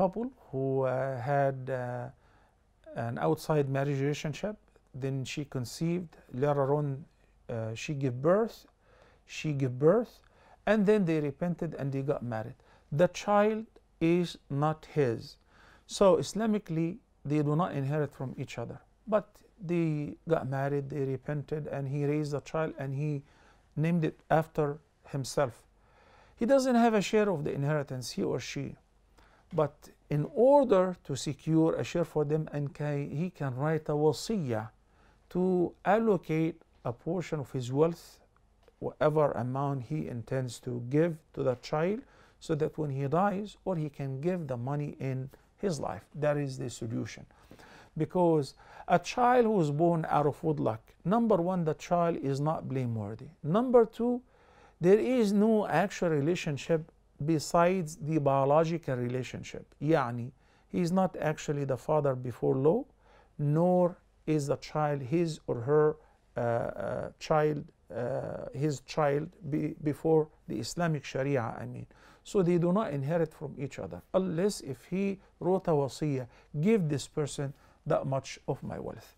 couple who uh, had uh, an outside marriage relationship. Then she conceived. Later on, uh, she gave birth. She gave birth, and then they repented and they got married. The child is not his. So Islamically, they do not inherit from each other. But they got married, they repented, and he raised a child and he named it after himself. He doesn't have a share of the inheritance, he or she. But in order to secure a share for them, and he can write a wasiyah to allocate a portion of his wealth, whatever amount he intends to give to the child, so that when he dies, or he can give the money in his life. That is the solution. Because a child who is born out of wedlock, number one, the child is not blameworthy. Number two, there is no actual relationship besides the biological relationship. Yani, he is not actually the father before law, nor is the child his or her uh, uh, child, uh, his child be, before the Islamic Sharia, I mean. So they do not inherit from each other unless if he wrote a wasiyah, give this person that much of my wealth.